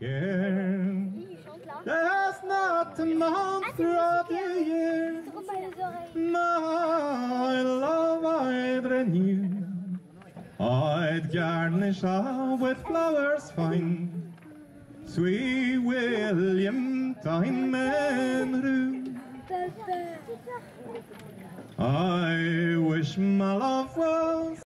care. There's not a month throughout the year my love I'd renew. I'd garnish all with flowers fine, sweet William Thyme and Rue. I wish my love was.